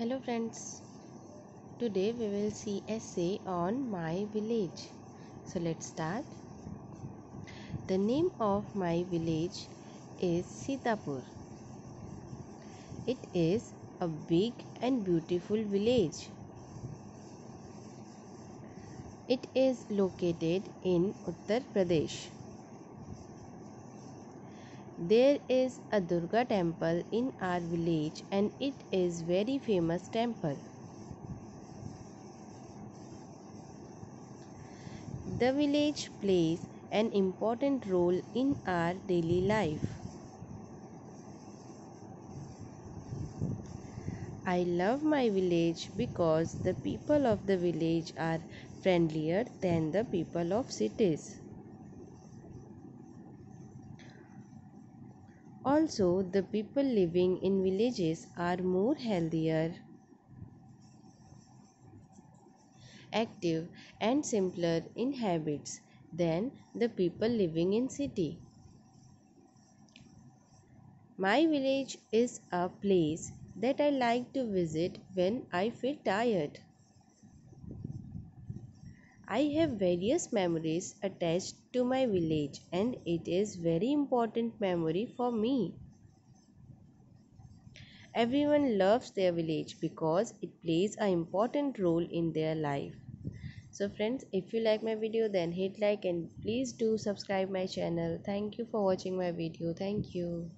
Hello friends. Today we will see essay on my village. So let's start. The name of my village is Sitapur. It is a big and beautiful village. It is located in Uttar Pradesh. There is a Durga temple in our village and it is very famous temple. The village plays an important role in our daily life. I love my village because the people of the village are friendlier than the people of cities. Also, the people living in villages are more healthier, active and simpler in habits than the people living in city. My village is a place that I like to visit when I feel tired. I have various memories attached to my village and it is very important memory for me. Everyone loves their village because it plays an important role in their life. So friends, if you like my video then hit like and please do subscribe my channel. Thank you for watching my video. Thank you.